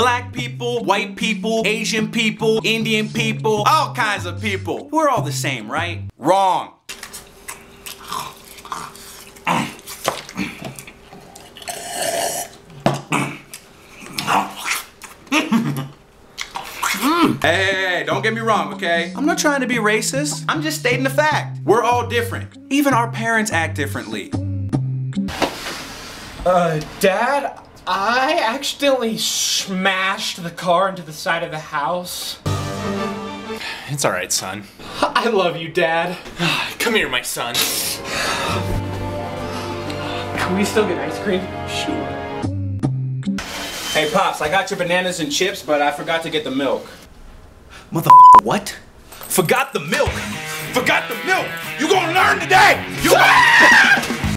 white people, Asian people, Indian people, all kinds of people. We're all the same, right? Wrong. Hey, don't get me wrong, okay? I'm not trying to be racist. I'm just stating the fact. We're all different. Even our parents act differently. Uh, Dad, I accidentally smashed the car into the side of the house. It's alright, son. I love you, Dad. Come here, my son. Can we still get ice cream? Sure. Hey, Pops, I got your bananas and chips, but I forgot to get the milk. Mother what? Forgot the milk. Forgot the milk.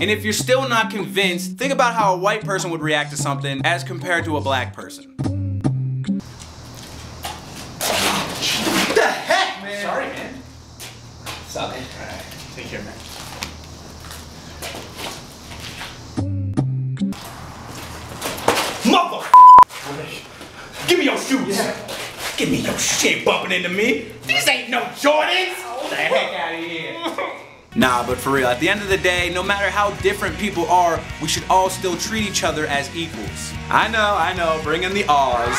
And if you're still not convinced, think about how a white person would react to something as compared to a black person. What the heck, man? Sorry, man. Sorry. Take care, man. Mother Give me your shoes. Give me your shit bumping into me. These ain't no Jordans. Get the heck out of here. Nah, but for real, at the end of the day, no matter how different people are, we should all still treat each other as equals. I know, I know, bring in the awes.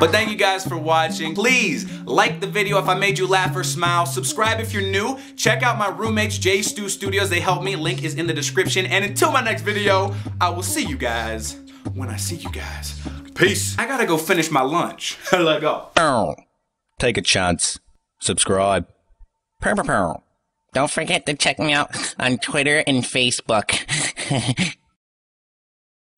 But thank you guys for watching. Please like the video if I made you laugh or smile. Subscribe if you're new. Check out my roommates, J Stu Studios. They help me. Link is in the description. And until my next video, I will see you guys when I see you guys. Peace. I gotta go finish my lunch. Let go. Take a chance. Subscribe. Pow, pow, pow. Don't forget to check me out on Twitter and Facebook.